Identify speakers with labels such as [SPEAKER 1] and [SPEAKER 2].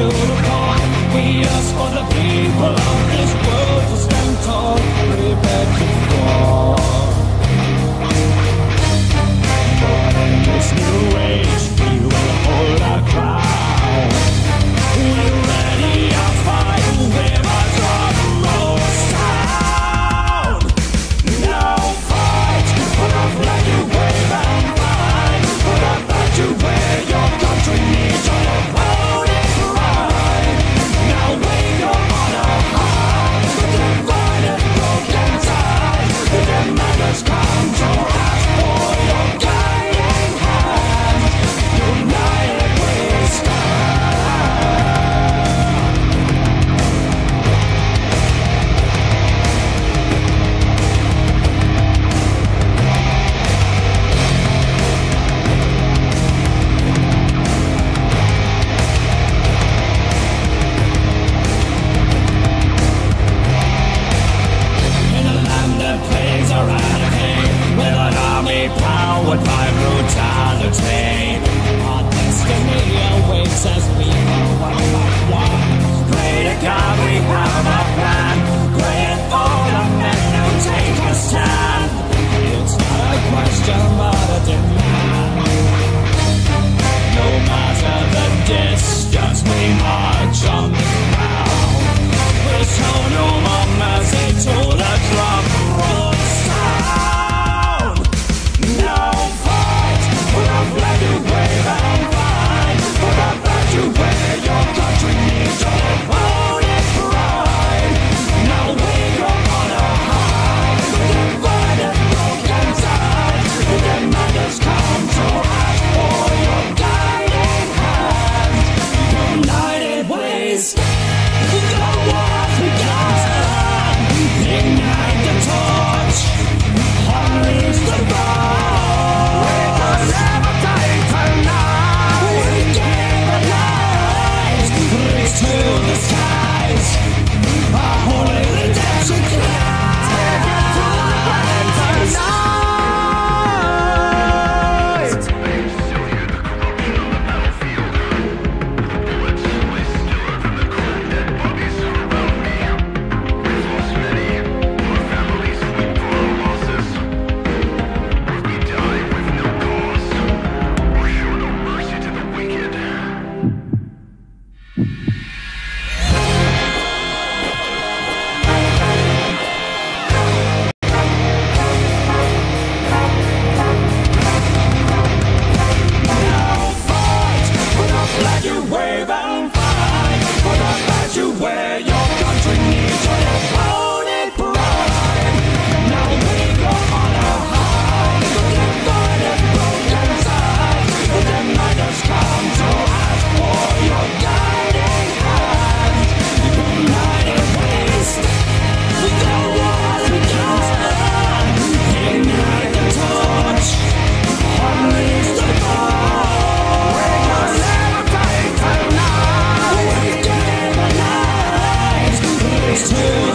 [SPEAKER 1] to the core. We ask for the people of this world to stand tall. Prepare to fight. powered by brutality. Our destiny awaits as we go one by one. It's.